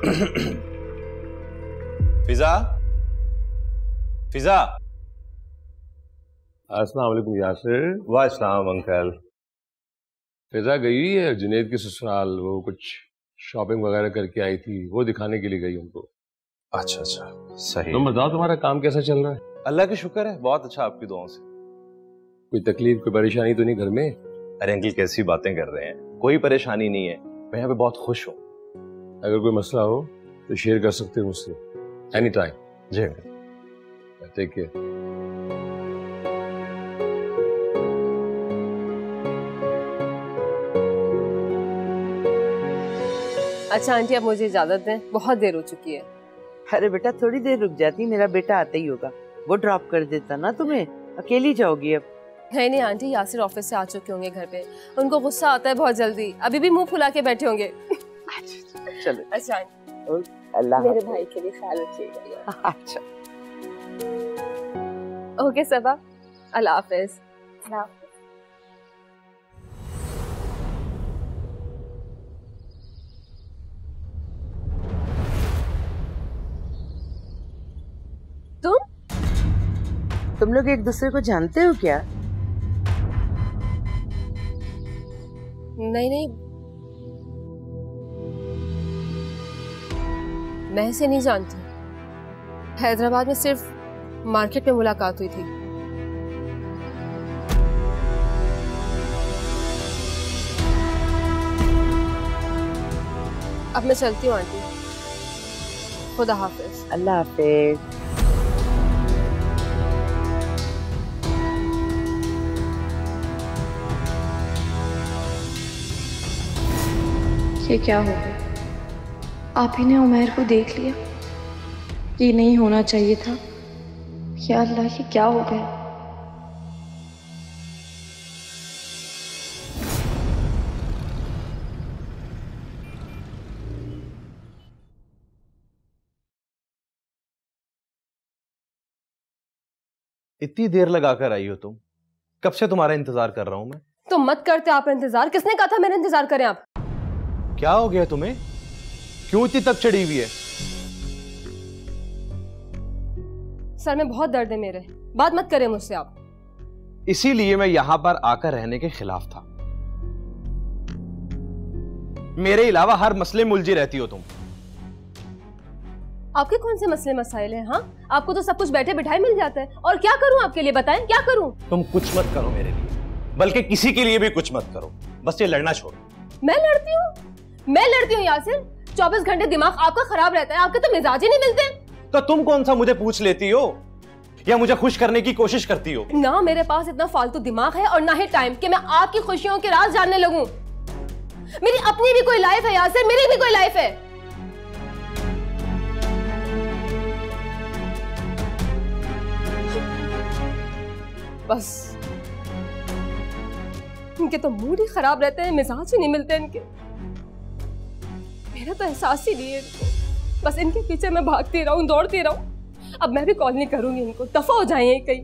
फिजा? फिजा? अस्सलाम यासिर। वास्सलाम अंकल। फिजा गई हुई है? जुनेद के ससुराल वो कुछ शॉपिंग वगैरह करके आई थी वो दिखाने के लिए गई उनको अच्छा अच्छा सही। तुम बताओ तुम्हारा काम कैसा चल रहा है? अल्लाह का शुक्र है बहुत अच्छा आपकी दुआओं से। कोई तकलीफ़ कोई परेशानी तो नहीं घर में? अरे अंकल कैसी बातें कर रहे हैं? कोई परेशानी नहीं है। मैं यहाँ पे बहुत खुश हूँ। अगर कोई मसला हो तो शेयर कर सकते हो मुझसे। एनी टाइम जी। अंकल टेक केयर अच्छा आंटी अब मुझे इजाज़त दें। बहुत देर हो चुकी है। अरे बेटा थोड़ी देर रुक जाती मेरा बेटा आता ही होगा। वो ड्रॉप कर देता ना तुम्हें। अकेली जाओगी अब। नहीं नहीं आंटी यासिर ऑफ़िस से आ चुके होंगे घर पे। उनको गुस्सा आता है बहुत जल्दी। अभी भी मुँह फुला के बैठे होंगे। चलो। अच्छा। अल्लाह मेरे भाई के लिए ख्याल रखिएगा। अच्छा। ओके सबा। अल्लाह हाफिज। तुम? तुम लोग एक दूसरे को जानते हो क्या? नहीं नहीं। मैं इसे नहीं जानती। हैदराबाद में सिर्फ़ मार्केट में मुलाकात हुई थी। अब मैं चलती हूँ आंटी। खुदा हाफिज। अल्लाह हाफिज। ये क्या हो गया? आप ही ने उमेर को देख लिया। ये नहीं होना चाहिए था। या अल्लाह ये क्या हो गया? इतनी देर लगा कर आई हो तुम। कब से तुम्हारा इंतज़ार कर रहा हूँ मैं? तो मत करते आप इंतज़ार। किसने कहा था मेरा इंतज़ार करें आप? क्या हो गया तुम्हें? क्यों इतनी तक चढ़ी हुई है? सर में बहुत दर्द है मेरे। बात मत करें मुझसे आप। इसीलिए मैं यहाँ पर आकर रहने के खिलाफ था। मेरे अलावा हर मसले में उलझी रहती हो तुम। आपके कौन से मसले मसाइल हैं हाँ? आपको तो सब कुछ बैठे बिठाए मिल जाता है। और क्या करूँ आपके लिए बताएँ क्या करूँ? तुम कुछ मत करो मेरे लिए। बल्कि किसी के लिए भी कुछ मत करो। बस ये लड़ना छोड़ो। मैं लड़ती हूँ? मैं लड़ती हूँ यासिर? चौबीस घंटे दिमाग आपका खराब रहता है आपके तो मिजाज ही नहीं मिलते। तो तुम कौन सा मुझे पूछ लेती हो? या मुझे खुश करने की कोशिश करती हो? ना मेरे पास इतना फालतू दिमाग है और ना ही टाइम कि मैं आपकी खुशियों के राज जानने लगूं। मेरी अपनी भी कोई लाइफ है यासिर मेरी भी कोई लाइफ है। बस। इनके तो मूड ही खराब रहते हैं मिजाज ही नहीं मिलते इनके। मेरा तो एहसास ही नहीं है। बस इनके पीछे मैं भागती रहूँ, दौड़ती रहूँ। अब मैं भी कॉल नहीं करूँगी इनको। दफ़ा हो जाए कहीं।